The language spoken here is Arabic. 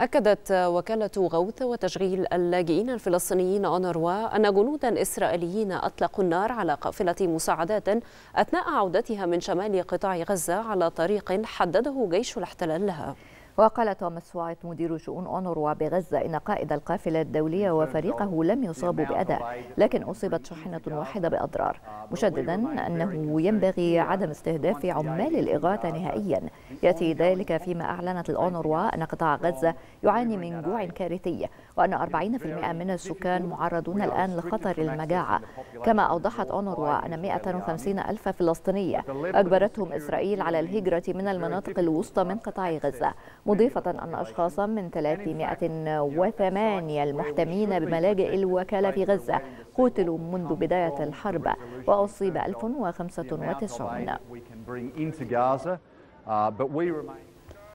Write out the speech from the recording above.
أكدت وكالة غوث وتشغيل اللاجئين الفلسطينيين أونروا أن جنودا إسرائيليين أطلقوا النار على قافلة مساعدات أثناء عودتها من شمال قطاع غزة على طريق حدده جيش الاحتلال لها. وقال توماس وايت مدير شؤون أونروا بغزة إن قائد القافلة الدولية وفريقه لم يصابوا بأذى لكن أصيبت شاحنة واحدة بأضرار مشددا أنه ينبغي عدم استهداف عمال الإغاثة نهائيا. يأتي ذلك فيما أعلنت الأونروا أن قطاع غزة يعاني من جوع كارثي وأن 40% من السكان معرضون الآن لخطر المجاعة. كما أوضحت أونروا أن 150 ألف فلسطيني أجبرتهم إسرائيل على الهجرة من المناطق الوسطى من قطاع غزة. مضيفة أن أشخاصا من 308 المحتمين بملاجئ الوكالة في غزة قتلوا منذ بداية الحرب وأصيب 1095